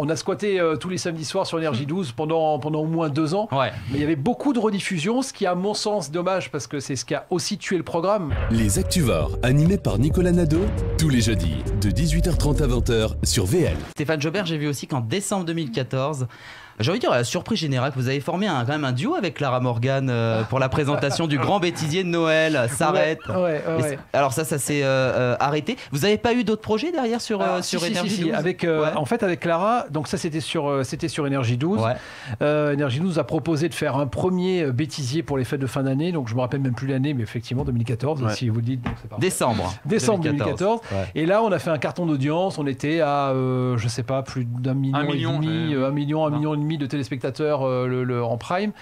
On a squatté euh, tous les samedis soirs sur Énergie 12 pendant, pendant au moins deux ans. Ouais. Mais il y avait beaucoup de rediffusions, ce qui, à mon sens, dommage parce que c'est ce qui a aussi tué le programme. Les Actuvores, animés par Nicolas Nadeau, tous les jeudis, de 18h30 à 20h sur VL. Stéphane Jobert, j'ai vu aussi qu'en décembre 2014, j'ai envie de dire à la surprise générale que vous avez formé un, quand même un duo avec Clara Morgan euh, pour la présentation du grand bêtisier de Noël, s'arrête. Ouais, Alors ça, ça s'est euh, euh, arrêté. Vous n'avez pas eu d'autres projets derrière sur, euh, Alors, sur si, si, 12? avec, euh, Ouais. En fait, avec Clara, donc ça c'était sur, c'était sur Énergie 12. Ouais. Euh, Énergie 12 a proposé de faire un premier bêtisier pour les fêtes de fin d'année. Donc je me rappelle même plus l'année, mais effectivement 2014, Ouais. si vous dites. donc c'est parfait. Décembre. Décembre 2014. Ouais. Et là, on a fait un carton d'audience. On était à, euh, je sais pas, plus d'un million, Un million, et demi, ouais. euh, un million, un Non. million et demi de téléspectateurs euh, le, le- en prime.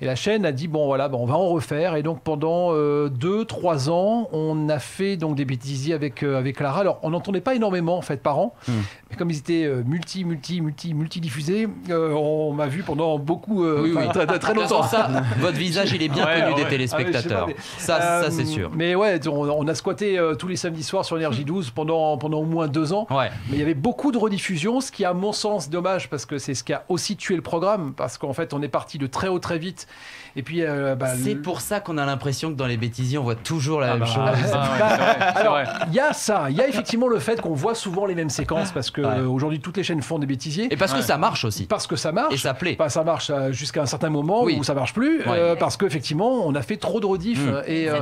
Et la chaîne a dit bon voilà, bon, on va en refaire. Et donc pendant euh, deux, trois ans, on a fait donc des bêtisiers avec euh, avec Clara. Alors on n'entendait pas énormément en fait par an, Hmm. mais comme ils étaient euh, multi, multi, multi, multi diffusés, on m'a vu pendant beaucoup, euh, Oui, oui. très, longtemps. ça, votre visage, il est bien Ouais, connu ouais. des téléspectateurs. Ah, sais ça, ça Euh, c'est sûr. Mais ouais, on, on a squatté euh, tous les samedis soirs sur Énergie 12 pendant, pendant au moins deux ans. Ouais. Mais il y avait beaucoup de rediffusions, ce qui, à mon sens, dommage parce que c'est ce qui a aussi tué le programme. Parce qu'en fait, on est parti de très haut très vite. Et puis, euh, bah, C'est le- pour ça qu'on a l'impression que dans les bêtisiers, on voit toujours la Ah même bah, chose. ah, c'est Alors, il y a ça. Il y a effectivement le fait qu'on voit souvent les mêmes séquences parce que Ouais. euh, aujourd'hui, toutes les chaînes font des bêtisiers. Et parce que ça marche aussi. Parce que ça marche. Et ça plaît. Bah, ça marche euh, jusqu'à un certain moment Oui. où ça marche plus. Ouais. euh, parce qu'effectivement, on a fait trop de rediff. Mm. Et, euh.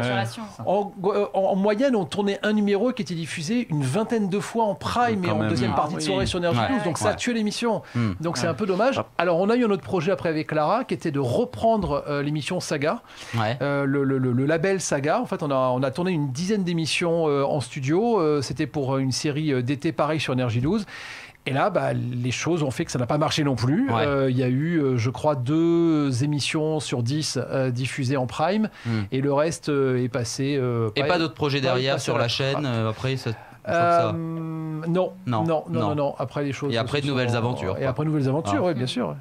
En, en- en moyenne, on tournait un numéro qui était diffusé une vingtaine de fois en prime et en même. deuxième Ah, partie de oui. soirée sur Ouais. 12. Donc ça a tué l'émission. Hmm. Donc c'est Ouais. un peu dommage. Alors on a eu un autre projet après avec Clara qui était de reprendre euh, l'émission Saga, Ouais. euh, le, le- le- le label Saga. En fait, on a, on a tourné une dizaine d'émissions euh, en studio. C'était pour une série d'été pareil sur Énergie 12. Et là, bah, les choses ont fait que ça n'a pas marché non plus. Ouais. Euh, Il y a eu, euh, je crois, deux émissions sur dix euh, diffusées en prime. Hmm. Et le reste est passé. Et pas d'autres projets derrière sur la chaîne après ça- non, Non, non, non. Après les choses. Et après, de nouvelles aventures, Et après nouvelles aventures, Ah. oui, bien sûr.